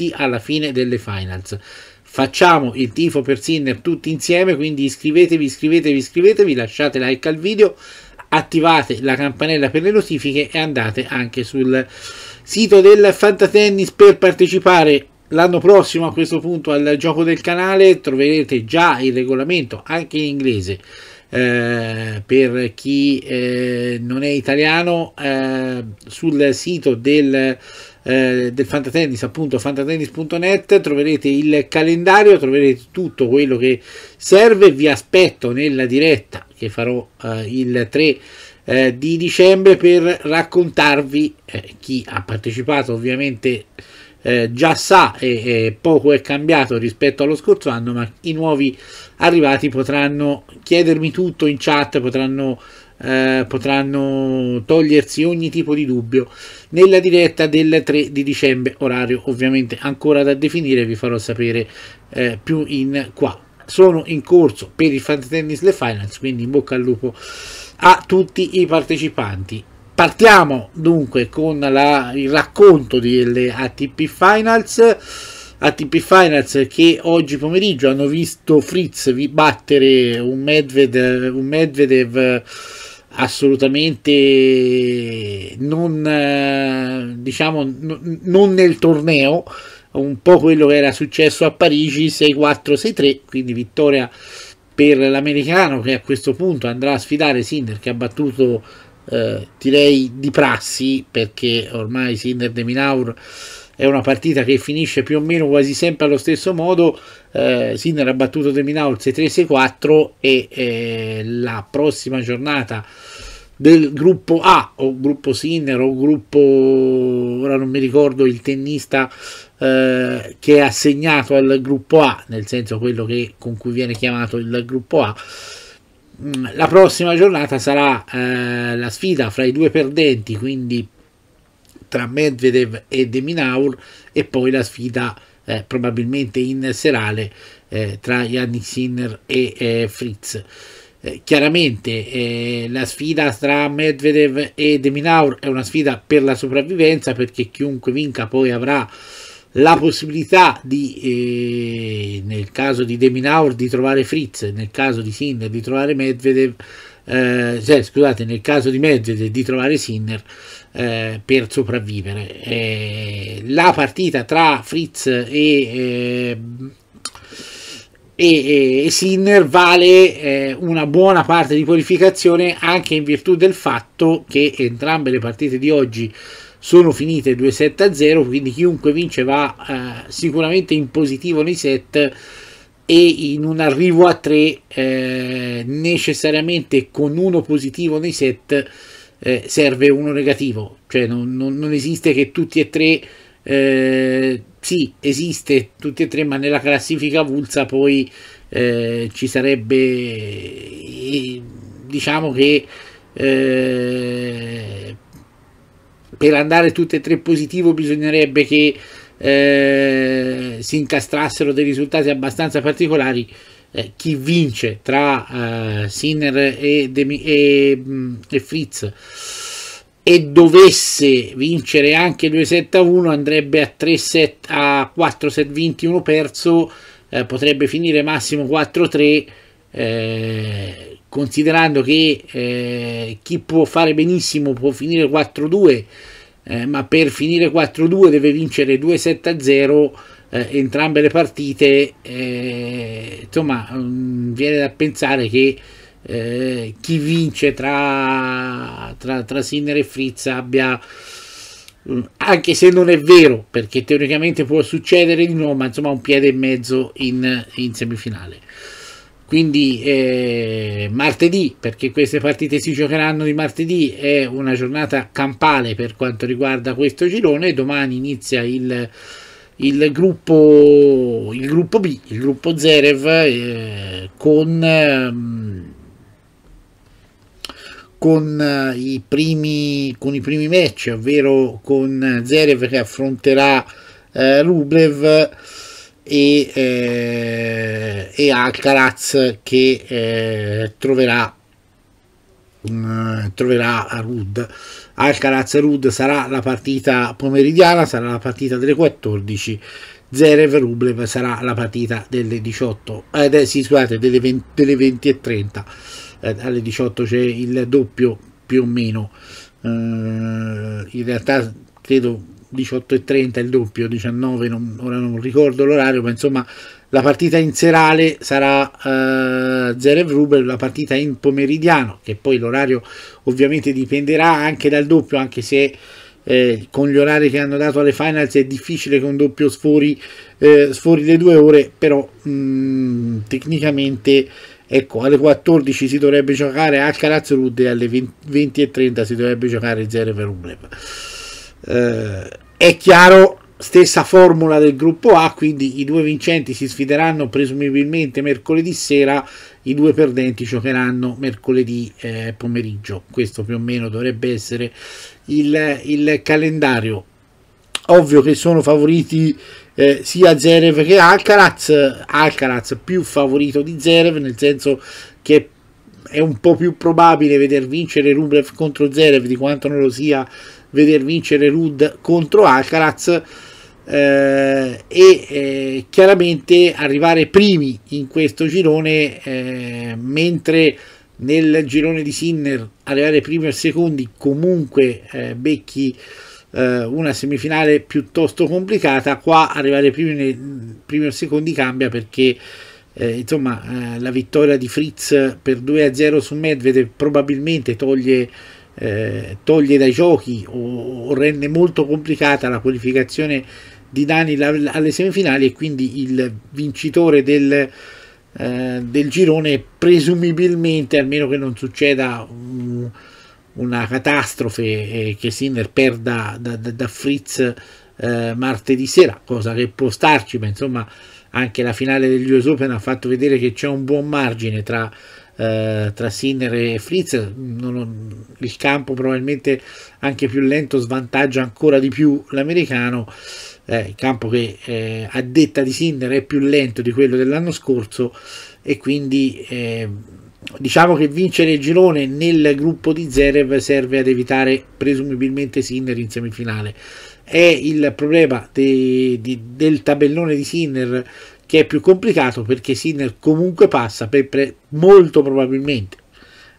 tutti alla fine delle finals. Facciamo il tifo per Sinner tutti insieme, quindi iscrivetevi, iscrivetevi, iscrivetevi, lasciate like al video, attivate la campanella per le notifiche e andate anche sul sito del Fantatennis per partecipare l'anno prossimo a questo punto al gioco del canale troverete già il regolamento anche in inglese eh, per chi eh, non è italiano eh, sul sito del, eh, del Fantatennis appunto fantatennis.net troverete il calendario troverete tutto quello che serve. Vi aspetto nella diretta che farò eh, il 3 eh, di dicembre per raccontarvi chi ha partecipato ovviamente eh, già sa e, poco è cambiato rispetto allo scorso anno, ma i nuovi arrivati potranno chiedermi tutto in chat, potranno, eh, potranno togliersi ogni tipo di dubbio nella diretta del 3 di dicembre, orario ovviamente ancora da definire, vi farò sapere eh, più in qua. Sono in corso per il Fantasy Tennis le Finals, quindi in bocca al lupo a tutti i partecipanti. Partiamo dunque con la, il racconto delle ATP Finals. ATP Finals che oggi pomeriggio hanno visto Fritz battere un Medvedev, un Medvedev assolutamente non diciamo non nel torneo un po' quello che era successo a Parigi 6-4 6-3 quindi vittoria per l'americano che a questo punto andrà a sfidare Sinner che ha battuto eh, direi di prassi perché ormai Sinner de Minaur è una partita che finisce più o meno quasi sempre allo stesso modo. Eh, Sinner ha battuto de Minaur 6-3-6-4 e eh, la prossima giornata del gruppo A o gruppo Sinner o gruppo ora non mi ricordo il tennista eh, che è assegnato al gruppo A nel senso quello che, con cui viene chiamato il gruppo A. Mm, la prossima giornata sarà eh, la sfida fra i due perdenti, quindi tra Medvedev e Deminaur, e poi la sfida eh, probabilmente in serale eh, tra Yannick Sinner e eh, Fritz. Eh, chiaramente eh, la sfida tra Medvedev e Deminaur è una sfida per la sopravvivenza perché chiunque vinca poi avrà la possibilità di, eh, nel caso di Deminaur, di trovare Fritz, nel caso di Sinner di trovare Medvedev, cioè, scusate, nel caso di Medvedev di trovare Sinner eh, per sopravvivere. Eh, la partita tra Fritz e, eh, e, e, Sinner vale eh, una buona parte di qualificazione anche in virtù del fatto che entrambe le partite di oggi sono finite 2-7 0 quindi chiunque vince va eh, sicuramente in positivo nei set e in un arrivo a 3 eh, necessariamente con uno positivo nei set eh, serve uno negativo cioè non, non, non, esiste che tutti e tre eh, sì esiste tutti e tre ma nella classifica vulsa poi eh, ci sarebbe eh, diciamo che per andare tutte e tre positivo bisognerebbe che eh, si incastrassero dei risultati abbastanza particolari. Eh, chi vince tra eh, Sinner e, Demi, e, mm, e, Fritz e dovesse vincere anche 2-7 a 1 andrebbe a 3 set a 4 set vinti 1 perso eh, potrebbe finire massimo 4-3 eh, considerando che eh, chi può fare benissimo può finire 4-2 eh, ma per finire 4-2 deve vincere 2-7-0 eh, entrambe le partite eh, insomma mh, mm, viene da pensare che eh, chi vince tra, tra, tra Sinner e Fritz abbia mm, anche se non è vero perché teoricamente può succedere di nuovo ma insomma un piede e mezzo in, in semifinale. Quindi eh, martedì, perché queste partite si giocheranno di martedì, è una giornata campale per quanto riguarda questo girone, domani inizia il, il, gruppo, il gruppo B, il gruppo Zerev, eh, con, ehm, con, i primi, con i primi match, ovvero con Zerev che affronterà eh, Rublev e, eh, e Alcaraz che eh, troverà, um, troverà Rud Alcaraz Rud sarà la partita pomeridiana, sarà la partita delle 14. Zerev Rublev sarà la partita delle 18, eh, sì, scusate, delle 20, delle 20 e 30. Eh, alle 18 c'è il doppio più o meno. Eh, in realtà credo 18 e 30 il doppio, 19, non, ora non ricordo l'orario, ma insomma la partita in serale sarà uh, Zerev Rubel, la partita in pomeridiano, che poi l'orario ovviamente dipenderà anche dal doppio, anche se eh, con gli orari che hanno dato alle finals è difficile che un doppio sfori, eh, sfori le due ore, però mh, mm, tecnicamente ecco alle 14 si dovrebbe giocare Alcaraz Rud e alle 20, 20 e 30 si dovrebbe giocare Zerev Rublev. Eh, è chiaro stessa formula del gruppo A, quindi i due vincenti si sfideranno presumibilmente mercoledì sera, i due perdenti giocheranno mercoledì eh, pomeriggio. Questo più o meno dovrebbe essere il, il calendario. Ovvio che sono favoriti eh, sia Zerev che Alcaraz, Alcaraz più favorito di Zerev, nel senso che è un po' più probabile veder vincere Rublev contro Zerev di quanto non lo sia veder vincere Rud contro Alcaraz eh, e eh, chiaramente arrivare primi in questo girone eh, mentre nel girone di Sinner arrivare primi o secondi comunque eh, becchi eh, una semifinale piuttosto complicata qua arrivare primi, primi o secondi cambia perché eh, insomma la vittoria di Fritz per 2 0 su Medvedev probabilmente toglie eh, toglie dai giochi o, o, rende molto complicata la qualificazione di Dani alle semifinali e quindi il vincitore del, eh, del girone presumibilmente, almeno che non succeda un, una catastrofe eh, che Sinner perda da, da, da Fritz eh, martedì sera, cosa che può starci, ma insomma anche la finale degli US Open ha fatto vedere che c'è un buon margine tra eh, tra Sinner e Fritz. Non, il campo probabilmente anche più lento svantaggia ancora di più l'americano. Eh, il campo che eh, a detta di Sinner è più lento di quello dell'anno scorso e quindi eh, diciamo che vincere il girone nel gruppo di Zerev serve ad evitare presumibilmente Sinner in semifinale è il problema de, de, del tabellone di Sinner che è più complicato perché Sinner comunque passa per pre- molto probabilmente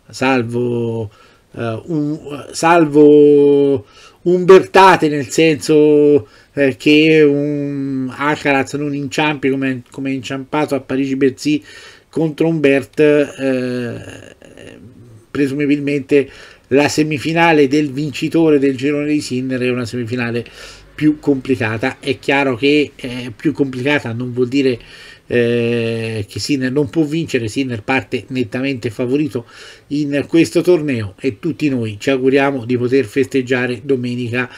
salvo uh, un, salvo Umbertate nel senso eh, che un Alcaraz non inciampi come, come è inciampato a Parigi Berzi contro Umbert eh, presumibilmente la semifinale del vincitore del girone di Sinner è una semifinale più complicata. È chiaro che è più complicata non vuol dire eh, che Sinner non può vincere, Sinner parte nettamente favorito in questo torneo e tutti noi ci auguriamo di poter festeggiare domenica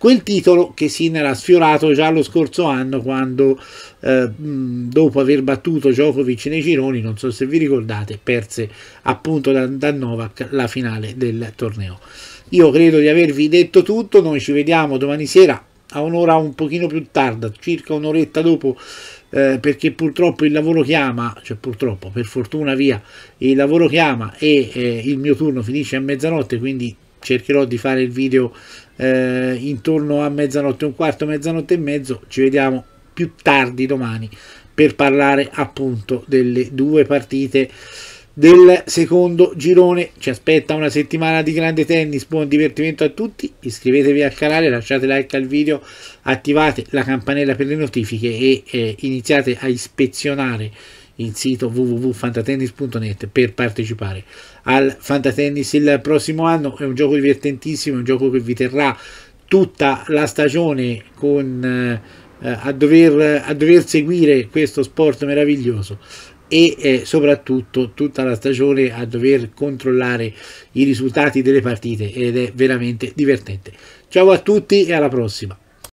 quel titolo che Sinner ha sfiorato già lo scorso anno quando eh, dopo aver battuto Djokovic nei gironi, non so se vi ricordate, perse appunto da, da Novak la finale del torneo. Io credo di avervi detto tutto, noi ci vediamo domani sera a un'ora un pochino più tarda, circa un'oretta dopo, eh, perché purtroppo il lavoro chiama, cioè purtroppo, per fortuna via, il lavoro chiama e eh, il mio turno finisce a mezzanotte, quindi cercherò di fare il video eh, intorno a mezzanotte un quarto, mezzanotte e mezzo, ci vediamo più tardi domani per parlare appunto delle due partite del secondo girone. Ci aspetta una settimana di grande tennis, buon divertimento a tutti, iscrivetevi al canale, lasciate like al video, attivate la campanella per le notifiche e eh, iniziate a ispezionare il sito www.fantatennis.net per partecipare al Fantatennis il prossimo anno. È un gioco divertentissimo, è un gioco che vi terrà tutta la stagione con, eh, a, dover, a dover seguire questo sport meraviglioso e eh, soprattutto tutta la stagione a dover controllare i risultati delle partite ed è veramente divertente. Ciao a tutti e alla prossima.